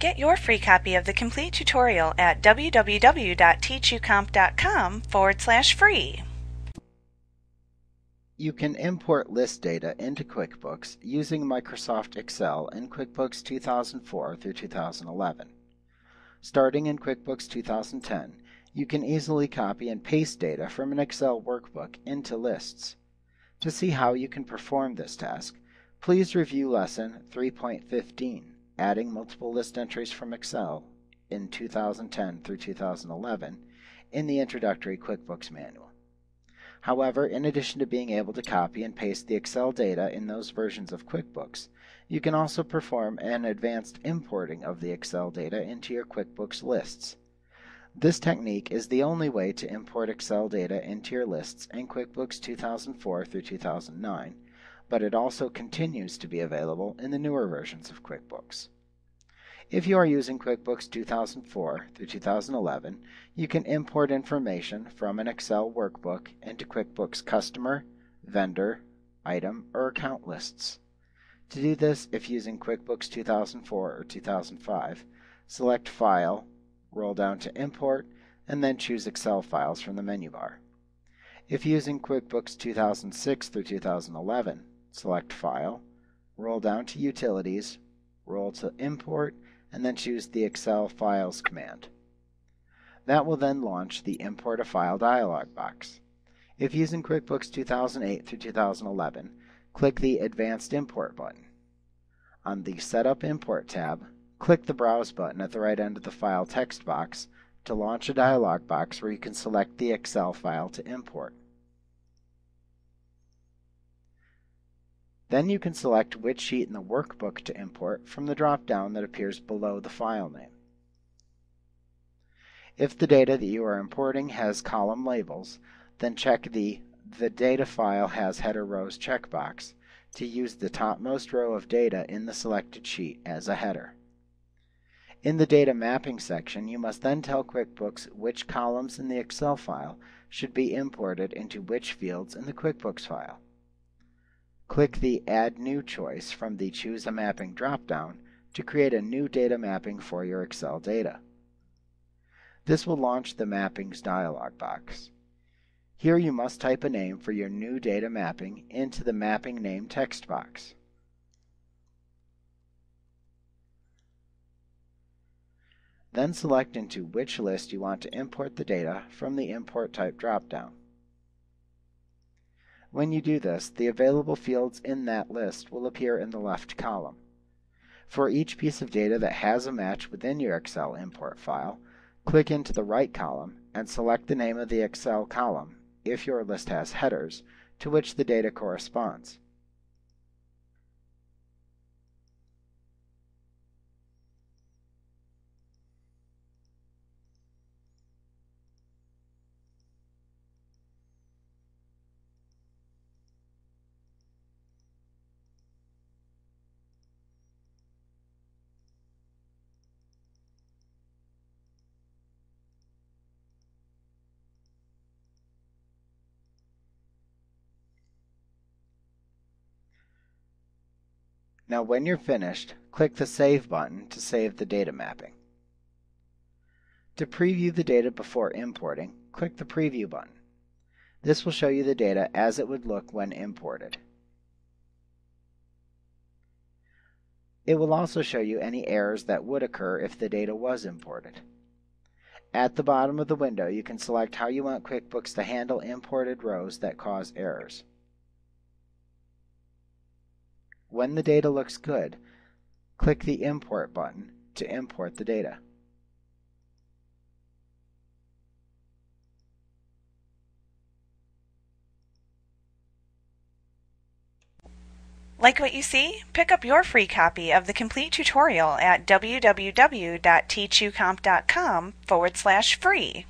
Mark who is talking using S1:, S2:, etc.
S1: Get your free copy of the complete tutorial at www.teachucomp.com forward slash free.
S2: You can import list data into QuickBooks using Microsoft Excel in QuickBooks 2004 through 2011. Starting in QuickBooks 2010, you can easily copy and paste data from an Excel workbook into lists. To see how you can perform this task, please review Lesson 3.15, Adding Multiple List Entries from Excel in 2010 through 2011 in the Introductory QuickBooks Manual. However, in addition to being able to copy and paste the Excel data in those versions of QuickBooks, you can also perform an advanced importing of the Excel data into your QuickBooks lists. This technique is the only way to import Excel data into your lists in QuickBooks 2004 through 2009, but it also continues to be available in the newer versions of QuickBooks. If you are using QuickBooks 2004 through 2011, you can import information from an Excel workbook into QuickBooks Customer, Vendor, Item, or Account lists. To do this, if using QuickBooks 2004 or 2005, select File, roll down to Import, and then choose Excel files from the menu bar. If using QuickBooks 2006 through 2011, select File, roll down to Utilities, roll to Import, and then choose the Excel Files command. That will then launch the Import a File dialog box. If using QuickBooks 2008 through 2011, click the Advanced Import button. On the Setup Import tab, click the Browse button at the right end of the file text box to launch a dialog box where you can select the Excel file to import. Then you can select which sheet in the workbook to import from the drop-down that appears below the file name. If the data that you are importing has column labels, then check the The Data File Has Header Rows checkbox to use the topmost row of data in the selected sheet as a header. In the Data Mapping section, you must then tell QuickBooks which columns in the Excel file should be imported into which fields in the QuickBooks file. Click the Add New choice from the Choose a Mapping dropdown to create a new data mapping for your Excel data. This will launch the Mappings dialog box. Here you must type a name for your new data mapping into the Mapping Name text box. Then select into which list you want to import the data from the Import Type dropdown. When you do this, the available fields in that list will appear in the left column. For each piece of data that has a match within your Excel import file, click into the right column and select the name of the Excel column, if your list has headers, to which the data corresponds. Now when you're finished, click the Save button to save the data mapping. To preview the data before importing, click the Preview button. This will show you the data as it would look when imported. It will also show you any errors that would occur if the data was imported. At the bottom of the window, you can select how you want QuickBooks to handle imported rows that cause errors. When the data looks good, click the Import button to import the data.
S1: Like what you see? Pick up your free copy of the complete tutorial at www.teachucomp.com forward slash free.